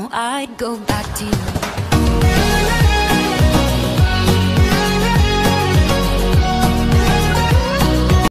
know I'd go back to you.